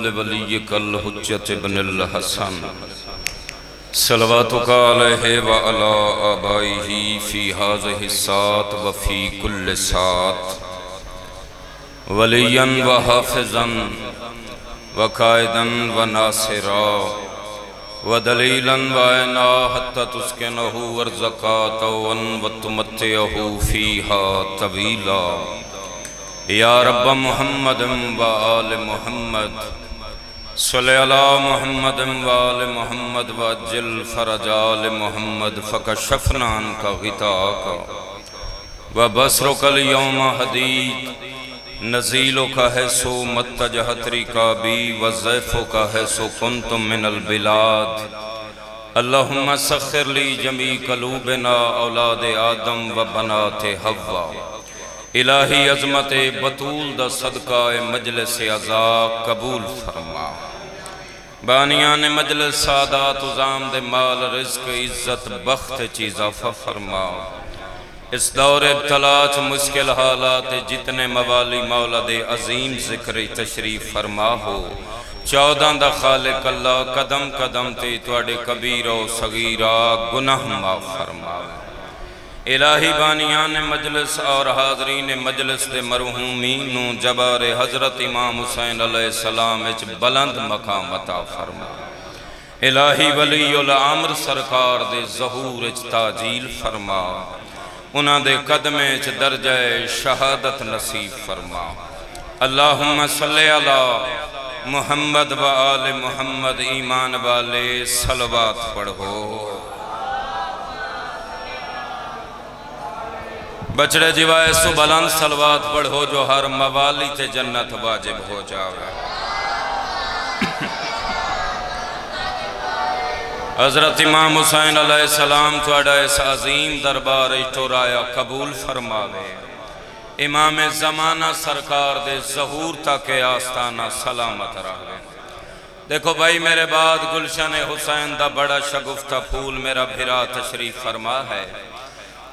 فضل ولیک الحجت بن الحسن۔ صلواتک علیہ وعلا آبائیہی فی حاضح السات وفی کل سات ولین و حافظن و قائدن و ناصرا۔ و دلیلن و اینا حتی تسکنہو ورزقاتون و فیہا طویلا۔ یا رب محمد و آل محمد۔ صلی اللہ محمد و محمد و جل فرج آل محمد فکشفنان کا غطا کا و اليوم حدید نزیلوں کا ہے سو متجہتری کا بھی وزیفوں کا ہے سو کنتم من البلاد. اللہم سخر لی جمی قلوبنا اولاد آدم و بنات حوا. الہی عظمت بطول دا صدقہ مجلس عزا قبول فرما. بانیان مجلس سادات ازام دے مال، رزق، عزت، بخت چیزا فرما۔ اس دور ابتلاچ مشکل حالات جتنے موالی مولا دے عظیم ذکر تشریف فرما ہو۔ چودہ دا خالق اللہ، قدم قدم تے توڑے کبیر و صغیرہ گناہ ما فرما۔ الہی بانیان مجلس اور حاضرین مجلس دے مرحومین جبار حضرت امام حسین علیہ السلام اچ بلند مقام عطا فرما۔ الہی ولی العامر سرکار دے ظہور اچ تاجیل فرما۔ انہاں دے قدمے اچ درجہ شہادت نصیب فرما۔ اللہم صلی اللہ محمد و آل محمد ایمان والے صلوات پڑھو۔ بچڑے جیوائے سو بلند سلوات پڑھو جو ہر موالی تے جنت واجب ہو جاوے۔ حضرت امام حسین علیہ السلام توڑا اس عظیم دربار اٹھورایا قبول فرماوے۔ امام زمانہ سرکار دے ظہور تک آستانہ سلامت رہے دیکھو بھائی، میرے بعد گلشن حسین دا بڑا شگفتہ پھول میرا بھرا تشریف فرما ہے۔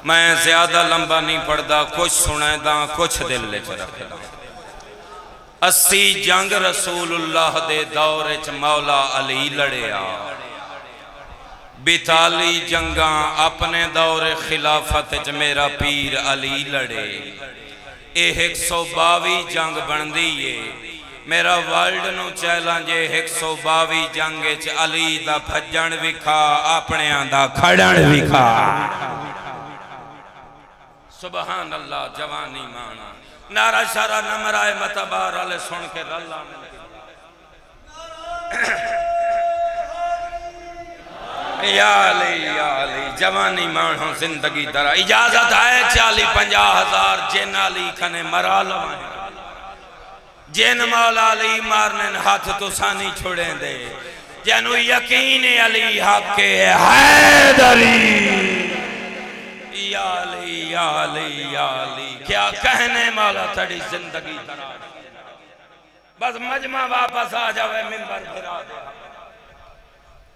میں زیادہ لمبا نہیں پڑھدا کچھ سنے دا، کچھ دل لے چ رکھ دا اسی جنگ رسول اللہ دے دور چ مولا علی لڑیا۔ بیتالی جنگاں اپنے دور خلافت چ میرا پیر علی لڑے۔ اے ایک سو باوی جنگ بن دیئے میرا ورلڈ نو چیلنجے ایک سو باوی جنگ چ علی دا بھجن وکھا، اپنے آندہ کھڑن وکھا۔ سبحان اللہ، جوانی مانا۔ نارا شارا نمرائے متبار علی سن کے رلا یا علی یا علی، جوانی مانا، زندگی درہ اجازت ہے چالی پنجا ہزار جن علی کھنے مرا لوائیں جن مولا علی مارنے ہاتھ تو سانی چھوڑیں دے۔ جنو یقین علی حق کے حیدری یا علی یا علی یا علی۔ کیا کہنے مولا تڑی زندگی بس مجمع واپس آ جاوے ممبر پھرا دے۔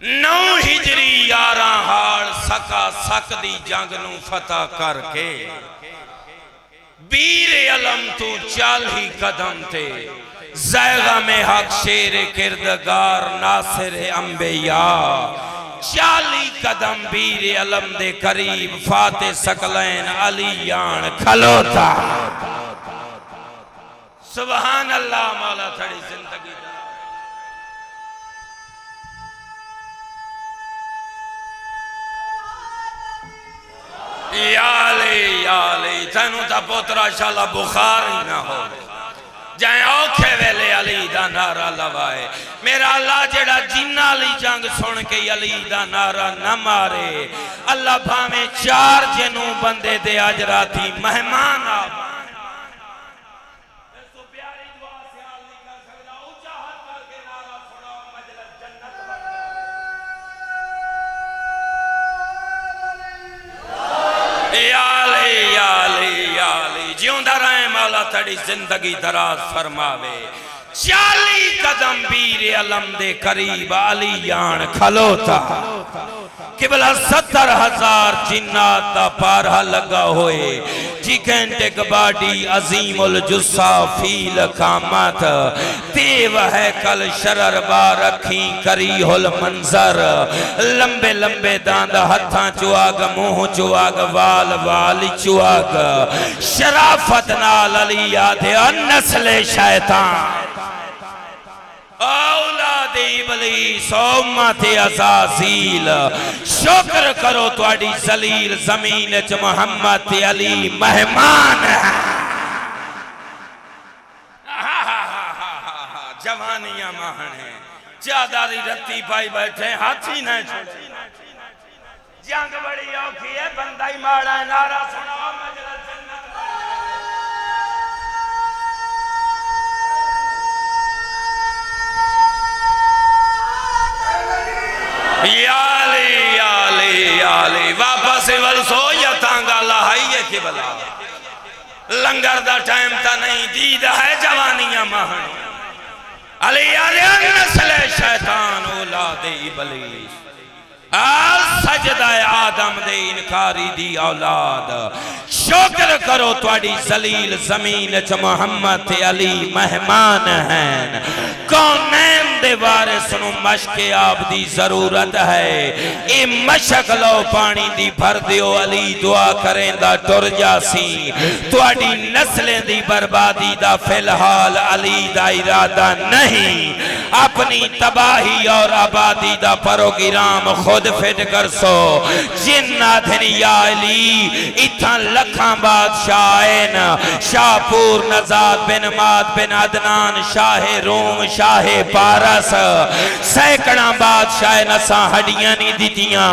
نو ہجری یاران ہار سکا سک دی جنگ نو فتح کر کے۔ بیر علم تو چال ہی قدم تے۔ زیغہ میں حق شیر کردگار ناصر انبیاء۔ چالی قدم بیر علم دے قریب فاتح سکلین علیان کھلوتا۔ سبحان اللہ، مولا تھڑی زندگی دا۔ یا علی یا علی تینوں تا پوترا شالا بخار ہی نہ ہو جائیں اوکھے ویلے علی دا نارا لوائے۔ میرا اللہ جڑا جنہ علی جنگ سن کے علی دا نارا نہ مارے، اللہ بھامے چار جنوں بندے دے آج راتی مہمان آپ جیوندہ رہے مولا تڑی زندگی دراز فرماوے۔ چالی قدم بیر علم دے قریب علی علیان کھلوتا۔ قبلہ ستر ہزار جنات دا پارہ لگا ہوئے۔ جی جگنٹک باڈی عظیم الجسا فیل کامت تیو ہے کل شرر بار رکھیں کری ہل لمبے لمبے داند ہتھاں چواگ موہ چواگ، وال وال چواگ۔ شرافت نال علی آدھے نسل شیطان۔ اولاد ابلیس امت ازازیل شکر کرو توڑی زلیل زمین چ محمد علی مہمان ہے۔ جوانیاں ماہن ہیں۔ چاداری رتی پائی بیٹھے ہاتھی نہ چھوڑے۔ جنگ بڑی اوکھی ہے، بندہ ہی مارا ہے نارا سنو مجلس یالی بلا لنگر دا ٹائم تا نہیں دید ہے جوانیاں مہن علی علی نسل شیطان اولاد ابلیس۔ آل سجدہ آدم دے انکاری دی اولاد۔ شکر کرو توڑی زلیل زمین چ محمد علی مہمان ہیں۔ کونین دے وارث نو مشک آب دی ضرورت ہے۔ اے مشک لو پانی دی بھر دیو، علی دعا کریں دا ٹر جاسی توڑی نسلیں دی بربادی دا فی الحال علی دا ارادہ نہیں۔ اپنی تباہی اور آبادی دا پروگرام خود خود فٹ کر سو۔ جن آدھن یا علی اتھا لکھا لکھاں بادشاہین شاہپور نزاد بن ماد بن عدنان، شاہ روم، شاہ پارس سیکڑاں بادشاہ نسا ہڈیاں نہیں دیتیاں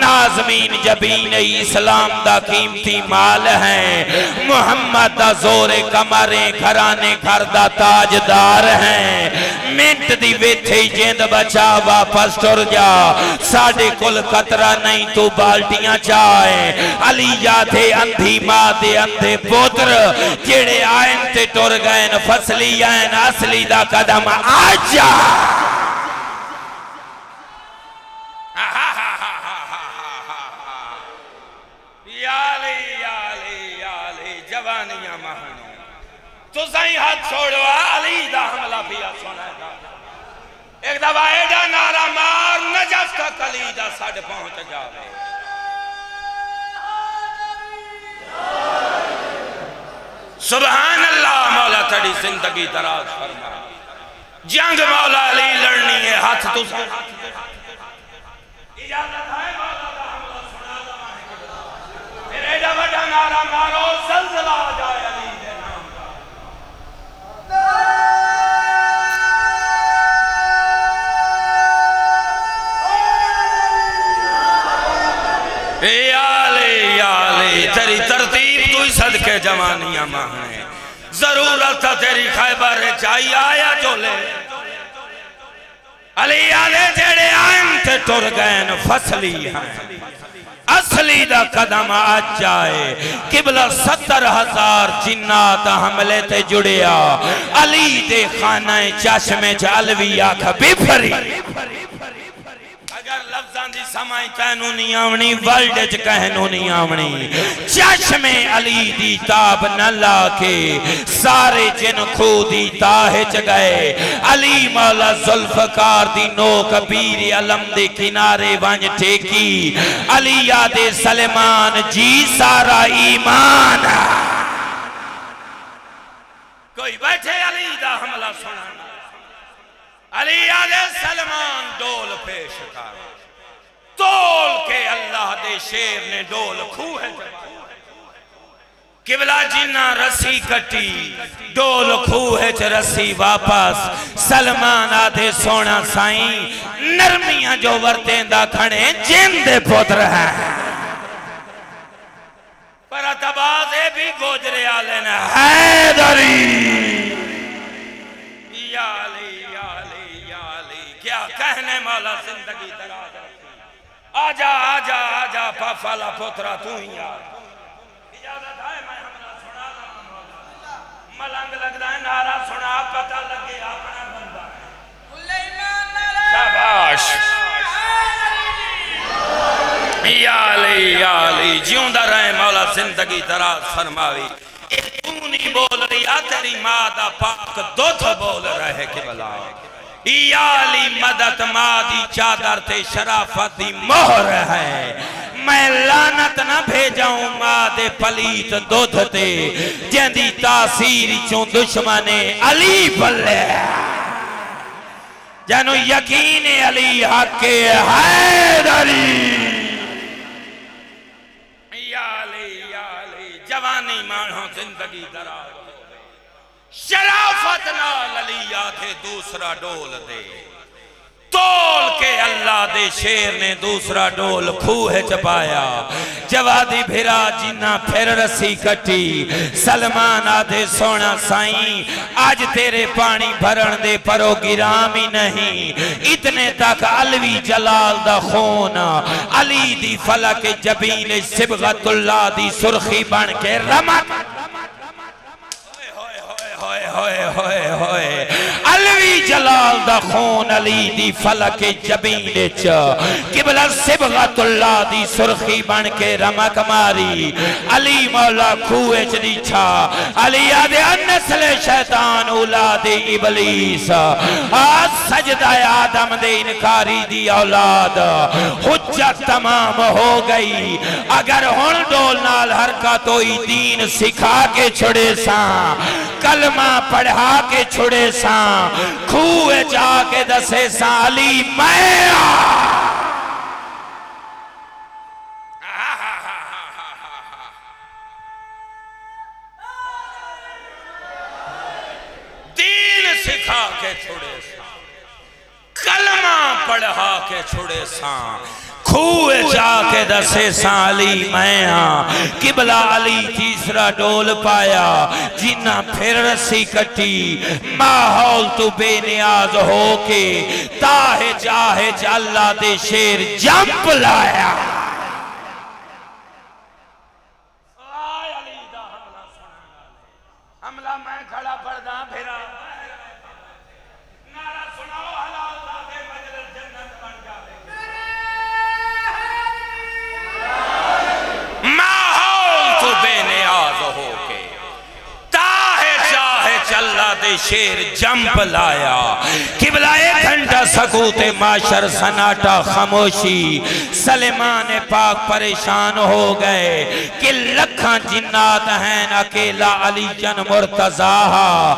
نازمین جبین، اسلام دا قیمتی مال ہیں محمد دا زور کمریں گھرانے کھردہ تاجدار ہیں منٹ دی ویتھے جیند بچا، واپس ٹر جا۔ ساڑھ ساڑے کل قطرہ نہیں تو بالٹیاں چاہے علی جاتے اندھی ماں دے اندھے پوتر جیڑے آئین تے ٹور گئے فصلی آئین، اصلی دا قدم آجا۔ یالی یالی یالی، جوانیاں مہنی تو سائیں ہاتھ چھوڑوا علی دا حملہ پیا سونا ہے۔ ایک دفعہ ایڈا نارا مار، نجف کا کلیدہ ساڑھ پہنچ جاوے۔ سبحان اللہ، مولا تڑی زندگی دراز فرما۔ جنگ مولا علی لڑنی ہے، ہاتھ تو سا اجازت ہے مولا دا حملہ سنا دا پھر ایڈا وڈا نارا مارو، زلزلہ جائے علی دے نام کا یالی جوانیاں ماہنے ضرورت تھا تیری خیبر چاہی، آیا جو لے علی آلے جیڑے آئیں تے ٹر گئن فصلی ہیں۔ اصلی دا قدم آج جائے۔ قبلہ ستر ہزار جنات حملے تے جڑیا۔ علی دے خانہ چاشمے چالوی آکھا بھی پھری اگر لفظان دی کہنو نہیں آونی ورلڈ کہنو نہیں آونی چشم علی دی تاب نہ لاکے سارے جن خودی تاہے چگئے علی مولا ظلفکار دی نو کبیر علم دے کنارے وانج ٹھیکی۔ علی یاد سلمان جی سارا ایمان۔ کوئی بیٹھے علی دا حملہ سنانا علی علیہ سلمان ڈول پیش کر۔ تول کے اللہ دے شیر نے ڈول کھوہ قبلہ جنہ رسی کٹی، ڈول کھوہ چ رسی واپس۔ سلمان آدھے سونا سائیں، نرمیاں جو ورتیں دا کھڑے جن دے پتر ہیں۔ پر اتبازے بھی گوجرے آلے نے، حیدری۔ یا علی یا علی یا علی، کیا کہنے مولا زندگی دراز رکھی آجا آجا آجا پافالا پترا تو ہی آ اجازت ہے میں ہمنا سنا دا ملنگ لگ دا۔ ہے نارا سنا پتہ لگے اپنا بندہ شاباش۔ یا علی یا علی علی جیوں دا رہے مولا زندگی دراز فرماوی۔ تو نہیں بول رہی آ تیری ماں دا پاک دو تو بول رہے کہ بلا۔ یا علی مدد ماں دی چادر تے شرافت دی مہر ہے۔ میں لانت نہ بھیجاؤں ماں دے پلیت دودھ تے جہندی تاثیر چون دشمن علی بلے۔ جنو یقین علی حق حیدری یا علی۔ یا علی جوانی مانو زندگی دراز۔ شرافت نال علی آدھے دوسرا ڈول دے۔ تول کے اللہ دے شیر نے دوسرا ڈول کھوہ چپایا جوادی بھرا جنہ پھر رسی کٹی۔ سلمان آدھے سونا سائیں۔ آج تیرے پانی بھرن دے پرو گرام ہی نہیں۔ اتنے تک علوی جلال دا خون۔ علی دی فلک جبین سبغت اللہ دی سرخی بن کے رمک ہوئے ہوئے ہوئے۔ علوی جلال دا خون علی دی فلک جبین چا قبلہ سبغت اللہ دی سرخی بن کے رمک ماری۔ علی مولا کھوئے چلی چھا۔ علی آدھے نسل شیطان اولاد ابلیس۔ آج سجدہ آدم دے انکاری دی اولاد۔ حجت تمام ہو گئی۔ اگر ہن ڈول نال حرکت ہوئی دین سکھا کے چھڑے ساں، کلمہ پڑھا کے چھڑے ساں، کھوئے جا کے دسے ساں، علی میں دین سکھا کے چھڑے ساں، کلمہ پڑھا کے چھڑے ساں۔ کھوئے جا کے دسے ساں علی میں ہاں قبلہ علی تیسرا ڈول پایا۔ جنہ پھر رسی کٹی۔ ماحول تو بے نیاز ہو کے تاہے جاہے اللہ دے شیر جمپ لایا حملہ میں کھڑا پڑھدا پھرا نعرہ سناؤ حلال دے مجلس جنت بن جاوے ماحول تو بے نیاز ہو کے تاہے چاہے چلا دے شیر جمپ لایا۔ قبلہ ایک گھنٹہ سکوت معاشر سناٹا خاموشی۔ سلیمان پاک پریشان ہو گئے کہ لکھاں جنات ہیں اکیلا علی جن مرتضیٰ۔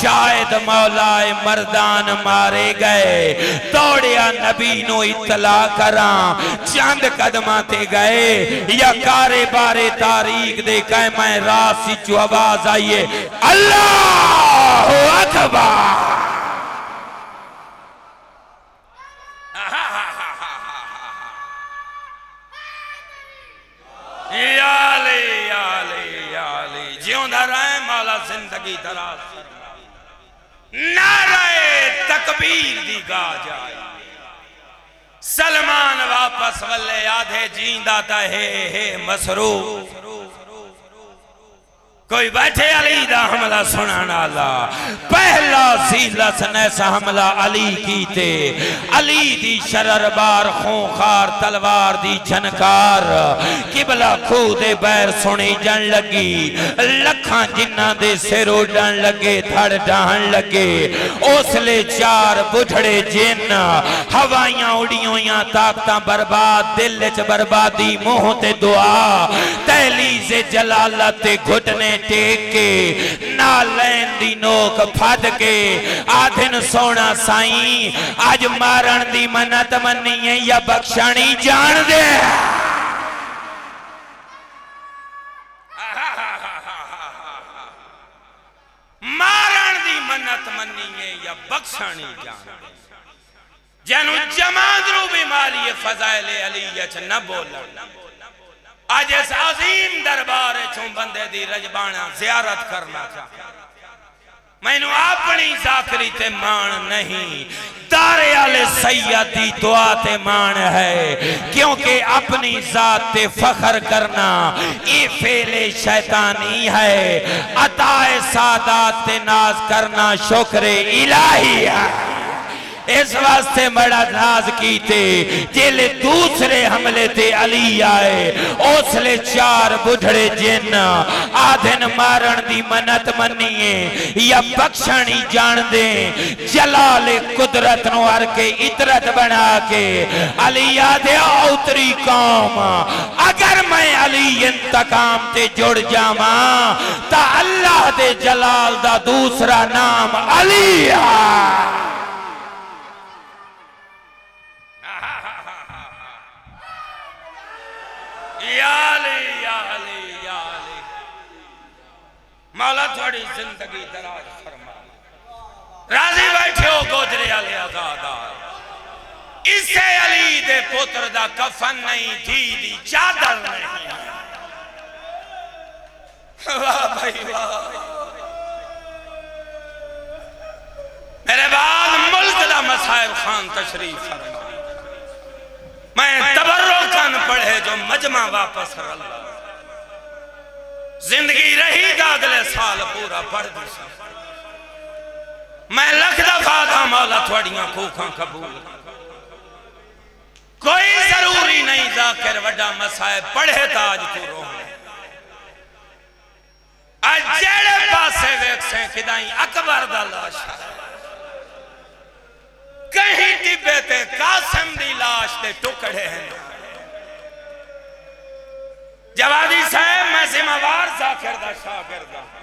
شاید مولا مردان مارے گئے۔ توڑیا نبی نو اطلاع کراں۔ چند قدماتے گئے۔ یا کارے بارے تاریخ دے کہ میں راسی چو آواز آئیے۔ اللہ! اللہ اکبر یا علی یا علی یا علی جیوں دا رہے مولا زندگی دراز نعرہ تکبیر دی گا جائے سلمان واپس والے آدھے جیندہ تا ہے ہے مسروف کوئی بیٹھے علی دا حملہ سنانا اللہ پہلا سیلہ سنیسا حملہ علی کی تے۔ علی دی شرر بار خونخار تلوار دی جھنکار۔ قبلہ خود بیر سنی جن لگی۔ لکھاں جنہ دے سیرو ڈن لگے، دھڑ ڈہن لگے۔ اوسلے چار بجھڑے جن۔ ہوائیاں، اڑیوں یا طاقتاں برباد، دل چ بربادی موہ تے دعا۔ تحلیز جلالت گھٹنے ٹیک کے نالین دی نوک پھد کے۔ آدھن سونا سائیں۔ آج مارن دی منت منی ہے، یا بخشانی جان دے۔ مارن دی منت منی ہے، یا بخشانی جان دے۔ جنو جمادرو بیماری فضائل علیت نہ بولا آج اس عظیم دربار چھوں بندے دی رجبانا زیارت کرنا چاہتا میں نو اپنی ذاکری تے مان نہیں۔ دارے آلے سیدی دعا تے مان ہے۔ کیونکہ اپنی ذات تے فخر کرنا یہ فیل شیطانی ہے۔ عطائے سادات تے ناز کرنا شکر الہی ہے۔ اس واسطے بڑا ناز کیتے جیلے دوسرے حملے تے علی آئے، اس لے چار بڑھڑے جن آدھن مارن دی منت منیے یا بخشنی جان دیں، جلال قدرت نو ہر کے ادرت بنا کے علی آدھے اوتری قوم، اگر میں علی انتقام تے جڑ جاواں، تا اللہ دے جلال دا دوسرا نام علی آ۔ یا علی یا علی یا علی مولا تھوڑی زندگی دراز فرما۔ راضی بیٹھے ہو گوجرے علی آزادار اسے علی دے پتر دا کفن نہیں تھی دی چادر نہیں۔ واہ بھائی، واہ۔ میرے بعد ملک دا مسائب خان تشریف فرما۔ میں تبرکن پڑھے جو مجمع واپس رلا زندگی رہی دا اگلے سال پورا، پڑھ دی سا۔ میں لکھ دفعہ دا مولا تھوڑیاں کوکھاں قبول۔ کوئی ضروری نہیں ذاکر وڈا مسائب پڑھے تاج تو روحنے آج جیڑے پاسے ویک سے کدائیں اکبر دا لاشا۔ کہیں ٹبے تے قاسم دی لاش تے ٹکڑے ہیں۔ جوادی صاحب، میں زموار ذاکر دا شاگردہ ہاں۔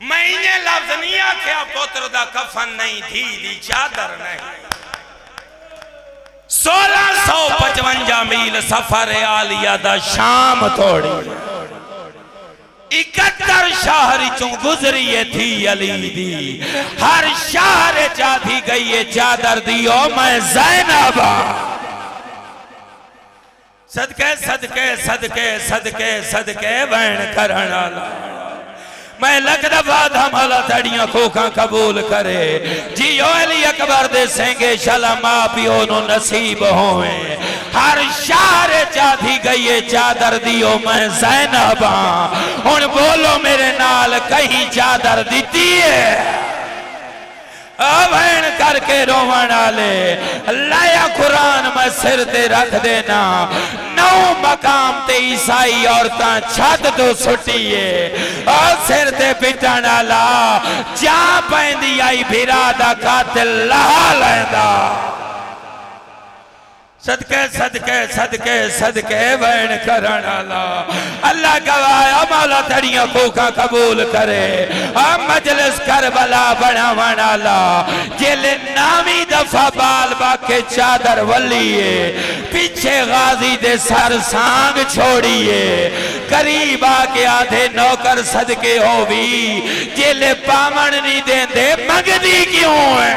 میں انہیں لفظ نہیں آکھیا، پتر دا کفن نہیں، دھی دی چادر نہیں۔ سولہ سو پچونجا میل سفر آلیہ دا شام توڑی۔ اکتر شہری چون گزریے تھی علی دی۔ ہر شہر چاہتی گئی چادر دیو میں زینبا صدقے صدقے صدقے صدقے صدقے بین کرنا میں لگ دفعہ دھمالا تڑیاں کوکاں قبول کرے۔ جیو علی اکبر دے سنگے شلا ماں نصیب ہوئے۔ ہر شہر چاہتی گئی چادر دیو میں زینباں ان بولو میرے نال کہیں چادر دیتی ہے۔ بہن کر کے روان آلے۔ لایا قرآن میں سر تے رکھ دینا۔ نو مقام تے عیسائی عورتاں چھت تو سٹیے اور سر تے پٹان آلا۔ جا پہندی آئی بھیرا دا قاتل لہا لیندہ۔ صدقے صدقے صدقے صدقے بین کرن اللہ اللہ گوایا مولا تڑیاں کوکا قبول کرے۔ ہم مجلس کربلا بنا من اللہ جل نامی دفع بال باکے چادر ولیے۔ پیچھے غازی دے سر سانگ چھوڑیے۔ قریب آگے آدھے نوکر صدقے ہو بھی جل پامن نہیں دیں دے، مگدی کیوں ہے؟